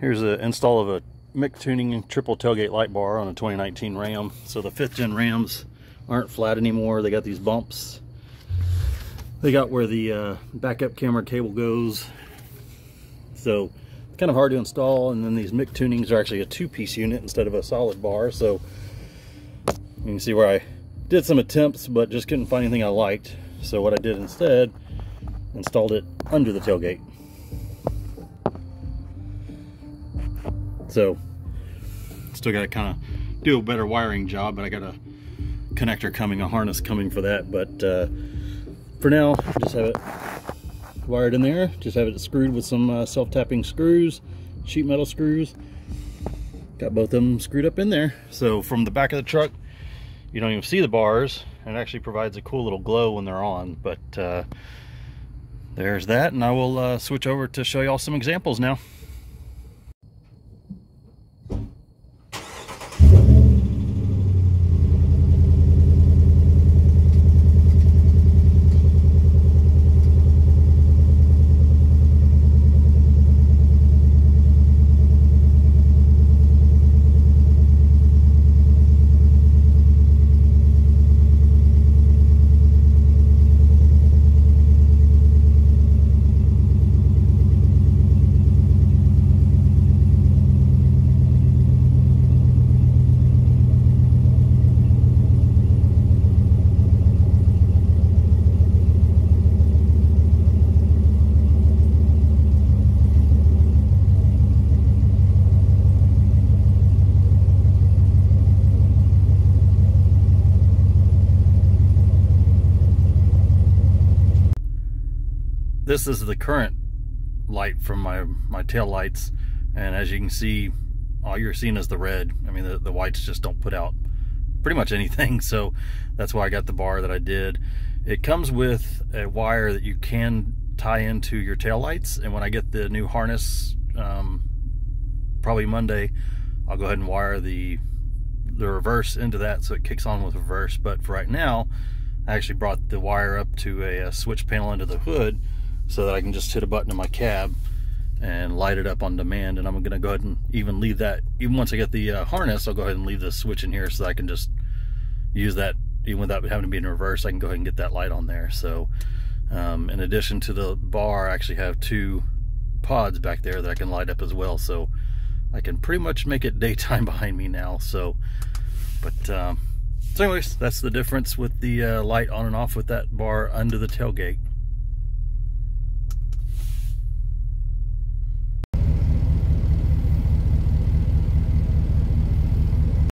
Here's an install of a MICTUNING triple tailgate light bar on a 2019 Ram. So the fifth gen Rams aren't flat anymore. They got these bumps. They got where the uh, backup camera cable goes. So it's kind of hard to install. And then these MICTUNINGs are actually a two-piece unit instead of a solid bar. So you can see where I did some attempts, but just couldn't find anything I liked. So what I did instead, installed it under the tailgate. So still got to kind of do a better wiring job, but I got a connector coming, a harness coming for that. But uh, for now, just have it wired in there. Just have it screwed with some uh, self-tapping screws, sheet metal screws. Got both of them screwed up in there. So from the back of the truck, you don't even see the bars. It actually provides a cool little glow when they're on. But uh, there's that, and I will uh, switch over to show y'all some examples now. This is the current light from my my tail lights. And as you can see all you're seeing is the red. I mean the, the whites just don't put out pretty much anything. So that's why I got the bar that I did. It comes with a wire that you can tie into your tail lights. And when I get the new harness um, probably Monday I'll go ahead and wire the the reverse into that so it kicks on with reverse. But for right now I actually brought the wire up to a, a switch panel under the hood so that I can just hit a button in my cab and light it up on demand and I'm gonna go ahead and even leave that even once I get the uh, harness I'll go ahead and leave the switch in here so I can just use that even without having to be in reverse I can go ahead and get that light on there. So um, in addition to the bar I actually have two pods back there that I can light up as well. So I can pretty much make it daytime behind me now. So but um, so anyways that's the difference with the uh, light on and off with that bar under the tailgate